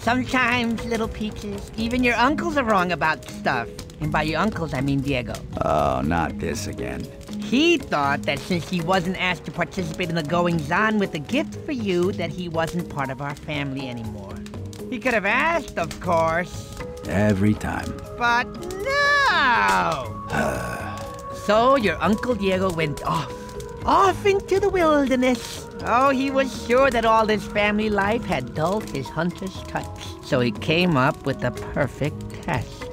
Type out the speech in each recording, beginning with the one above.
Sometimes, little peaches, even your uncles are wrong about stuff. And by your uncles, I mean Diego. Oh, not this again. He thought that since he wasn't asked to participate in the goings-on with a gift for you, that he wasn't part of our family anymore. He could have asked, of course. Every time. But no! so your Uncle Diego went off. Off into the wilderness. Oh, he was sure that all his family life had dulled his hunter's touch. So he came up with the perfect test.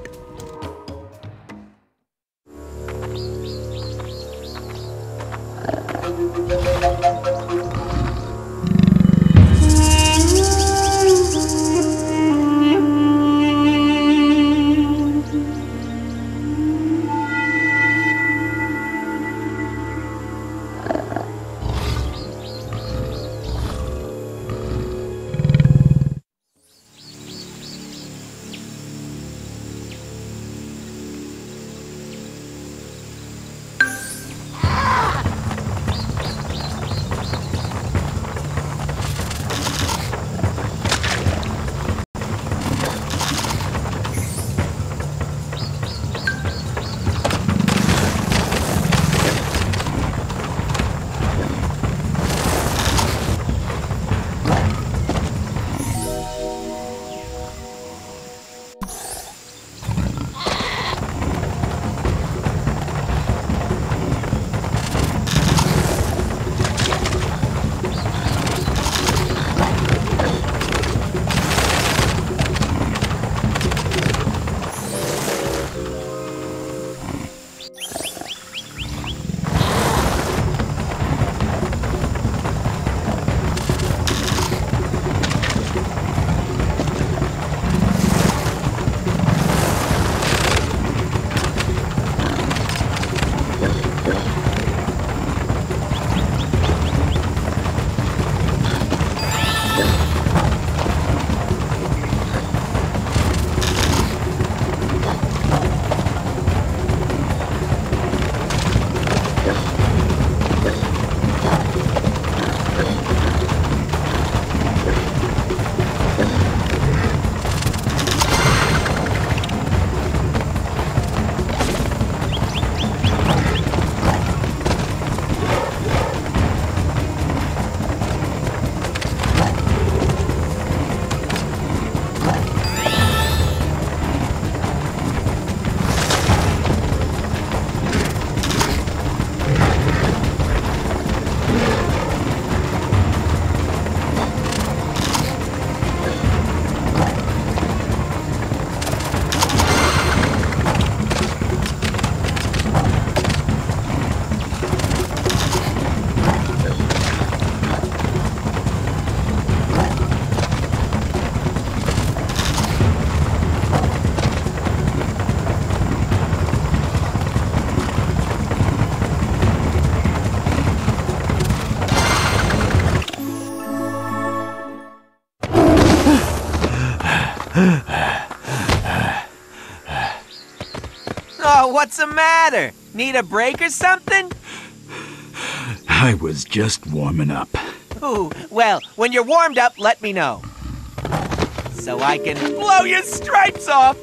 Oh, what's the matter? Need a break or something? I was just warming up. Ooh, well, when you're warmed up, let me know. So I can blow your stripes off!